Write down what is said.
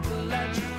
Appalachian.